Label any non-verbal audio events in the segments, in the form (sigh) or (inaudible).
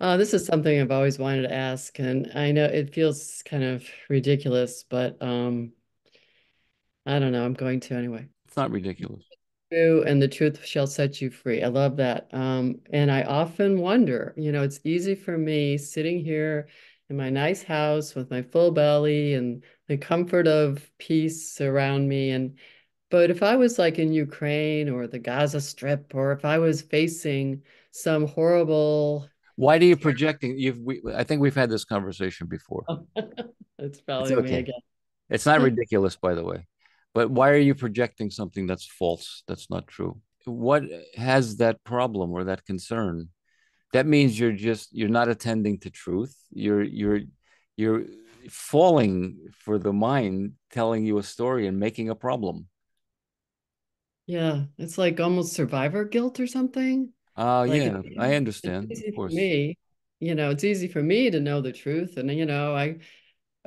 Uh, this is something I've always wanted to ask, and I know it feels kind of ridiculous, but um, I don't know. I'm going to anyway. It's not ridiculous. True, and the truth shall set you free. I love that. Um, and I often wonder, you know, it's easy for me sitting here in my nice house with my full belly and the comfort of peace around me. And but if I was like in Ukraine or the Gaza Strip, or if I was facing some horrible Why do you projecting? You've, we, I think we've had this conversation before. It's (laughs) It's probably me again. It's not (laughs) ridiculous, by the way. But why are you projecting something that's false? That's not true. What has that problem or that concern? That means you're just you're not attending to truth. You're you're you're falling for the mind telling you a story and making a problem. Yeah, it's like almost survivor guilt or something. Uh Like yeah, I easy, it's understand, of course. me, you know, it's easy for me to know the truth. And, you know, I,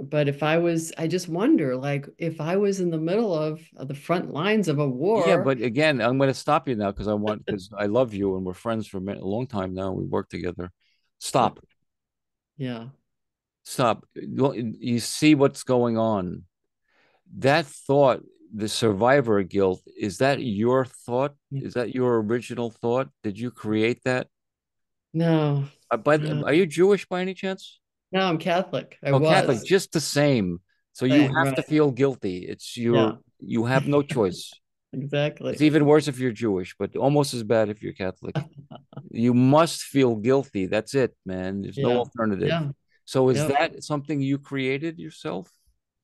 but if I was, I just wonder, like, if I was in the middle of, of the front lines of a war. Yeah, but again, I'm going to stop you now because I want because I love you and we're friends for a long time now. We work together. Stop. yeah, Stop. You see what's going on. That thought, the survivor guilt, is that your thought? Is that your original thought? Did you create that? no, Uh, by no, are you Jewish by any chance? no, I'm Catholic. I Oh, Catholic, just the same. So you have to feel guilty. It's your Yeah, you have no choice. (laughs) Exactly it's even worse if you're Jewish, but almost as bad if you're Catholic. (laughs) You must feel guilty. That's it, man. There's no alternative. yeah, So is that something you created yourself?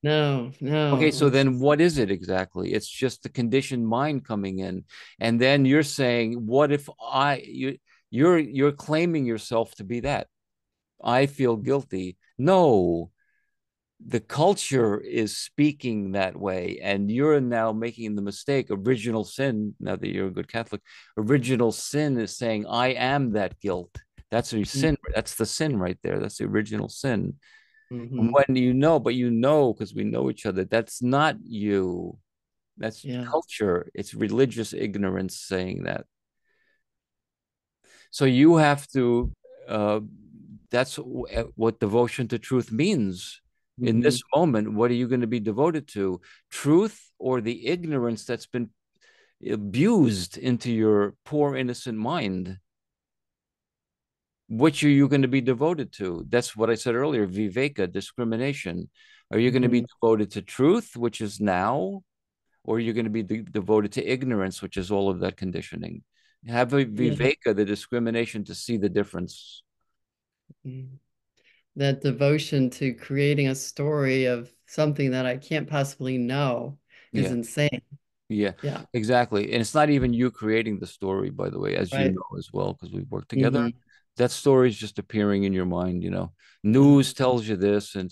No, no. Okay, so then what is it exactly? It's just the conditioned mind coming in. And then you're saying, what if I you you're you're claiming yourself to be that? I feel guilty. No, the culture is speaking that way and you're now making the mistake original sin now that you're a good catholic original sin is saying i am that guilt that's a mm. sin that's the sin right there that's the original sin mm-hmm. when you know? But you know because we know each other. That's not you. That's Yeah, culture. It's religious ignorance saying that. So you have to uh, that's what devotion to truth means. In mm-hmm. this moment what are you going to be devoted to? Truth or the ignorance that's been abused into your poor innocent mind which are you going to be devoted to that's what i said earlier viveka discrimination are you going to Mm-hmm. be devoted to truth which is now or are you going to be de- devoted to ignorance which is all of that conditioning have a viveka the discrimination to see the difference Mm. that devotion to creating a story of something that I can't possibly know is yeah insane. Yeah, Yeah, exactly. And it's not even you creating the story, by the way, as you know as well, because we've worked together. hmm That story is just appearing in your mind, you know. News mm-hmm. tells you this, and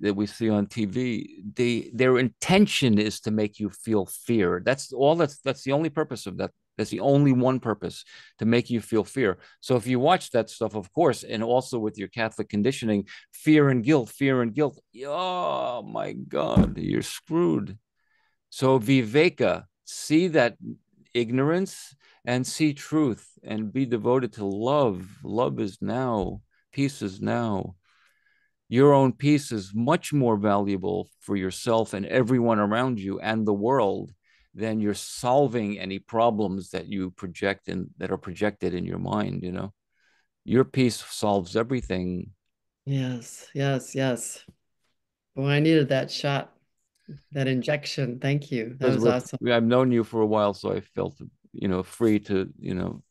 that we see on TV. They their intention is to make you feel fear. That's all. That's that's the only purpose of that. That's the only one purpose to make you feel fear. So if you watch that stuff, of course, and also with your Catholic conditioning, fear and guilt, fear and guilt. Oh my God, you're screwed. So Viveka, see that ignorance and see truth and be devoted to love. Love is now, peace is now. Your own peace is much more valuable for yourself and everyone around you and the world than you're solving any problems that you project and that are projected in your mind, you know. Your peace solves everything. Yes, yes, yes. Well, I needed that shot, that injection. Thank you. That was awesome. I've known you for a while, so I felt you know free to you know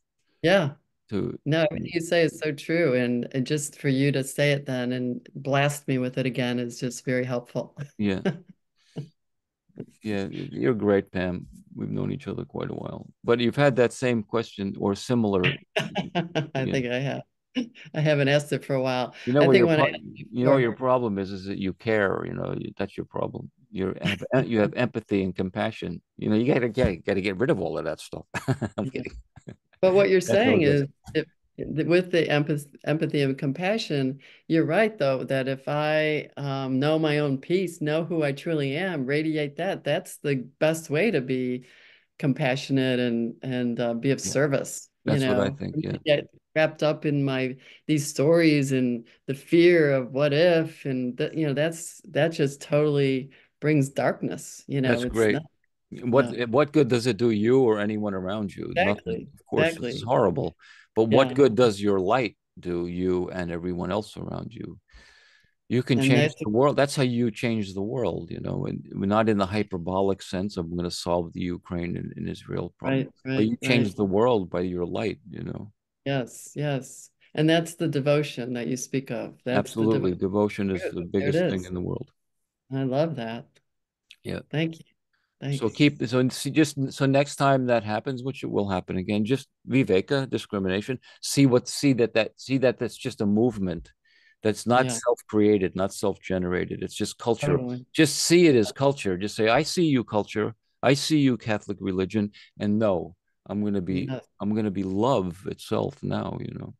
Yeah. to No, you say is so true. And, and just for you to say it then and blast me with it again is just very helpful. yeah (laughs) Yeah, you're great, Pam. We've known each other quite a while, but you've had that same question or similar. (laughs) I think I have. I haven't asked it for a while. you know I what think your pro- you know your problem is is that you care. You know that's your problem. You have (laughs) you have empathy and compassion. You know you gotta get gotta get rid of all of that stuff. (laughs) I'm kidding. But what you're (laughs) saying is if, with the empathy, empathy and compassion, you're right, though, that if I um, know my own peace, know who I truly am, radiate that, that's the best way to be compassionate and and uh, be of Yeah, service, you that's what I think. Yeah, wrapped up in my these stories and the fear of what if and that you know that's that just totally brings darkness you know That's it's great. not What yeah what good does it do you or anyone around you? Nothing. Of course, exactly horrible. But what good does your light do you and everyone else around you? You can and change the world. That's how you change the world, you know, and not in the hyperbolic sense of I'm going to solve the Ukraine and, and Israel problem, right but right you right change the world by your light, you know. Yes yes and that's the devotion that you speak of that's the Absolutely. devotion Devotion is the biggest thing in the world. I love that Yeah. thank you So keep so see, just so next time that happens, which it will happen again, just viveka discrimination. See what see that that see that that's just a movement that's not yeah self-created, not self-generated. It's just culture. totally Just see it as culture. Just say, I see you, culture. I see you, Catholic religion, and no, I'm gonna be yes I'm gonna be love itself now. You know.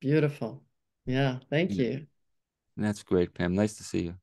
beautiful yeah thank Yeah, you that's great, Pam. Nice to see you.